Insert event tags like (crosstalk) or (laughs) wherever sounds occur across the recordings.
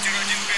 Andrew Odoo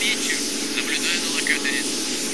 Замечу. Наблюдаю за локаторе.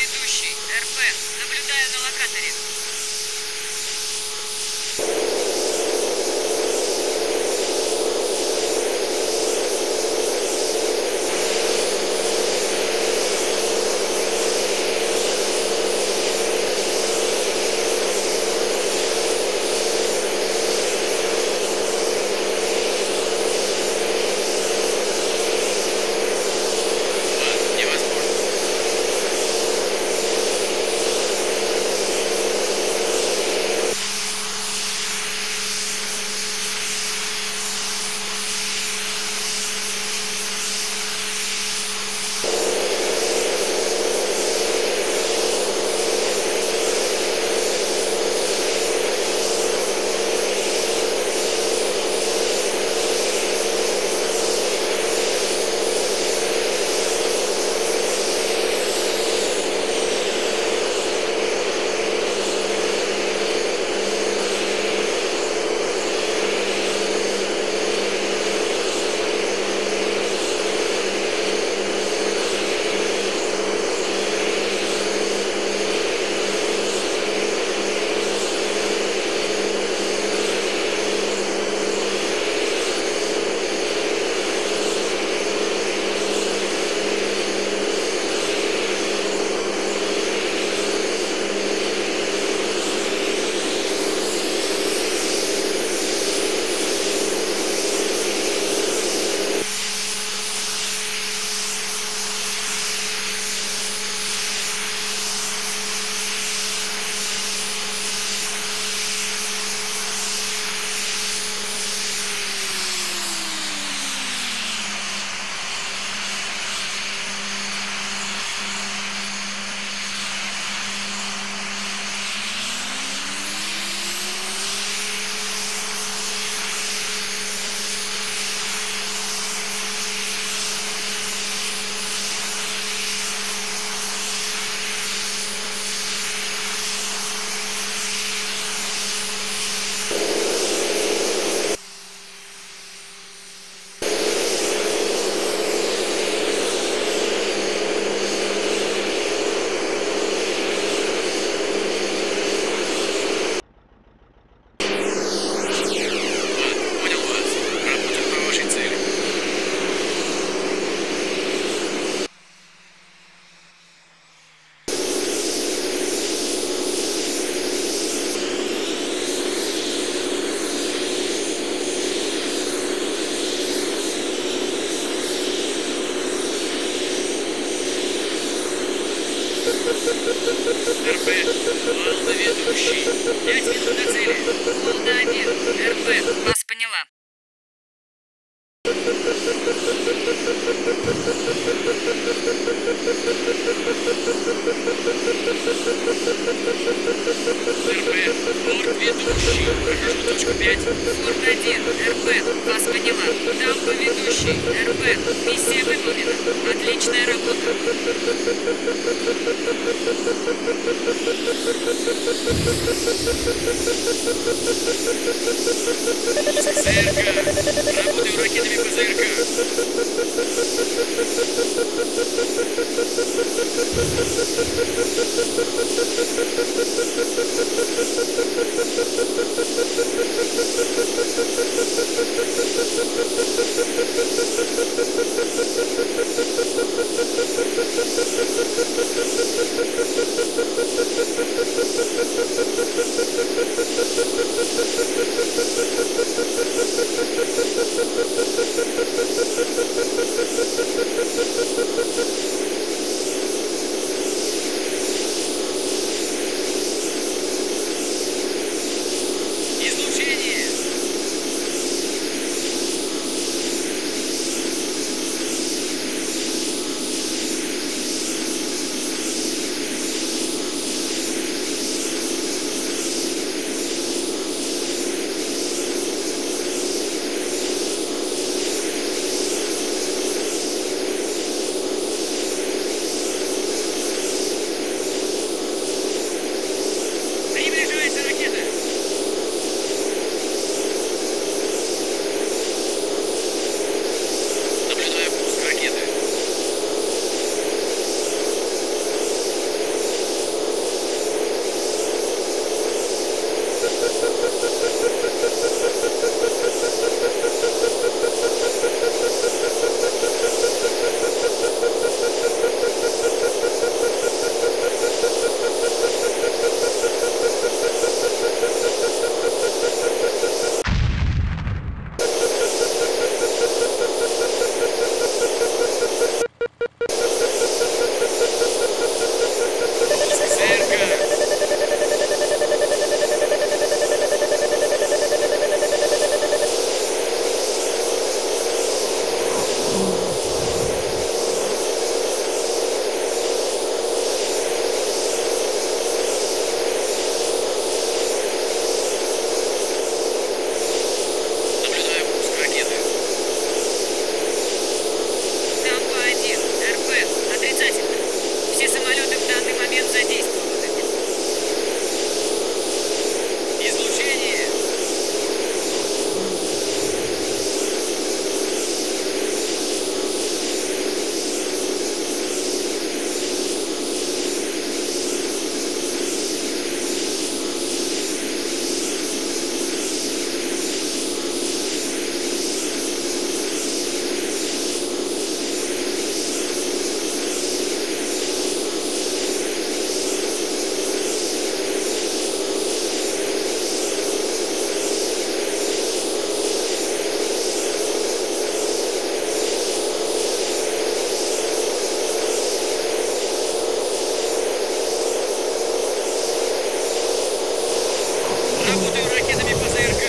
Ведущий, РП, наблюдаю на локаторе. РП, вас поняла. Дамба ведущий. РП, миссия выполнена. Отличная работа. ЗРК. Работаю ракетами по ЗРК. РП, Thank (laughs) you. querida me fazer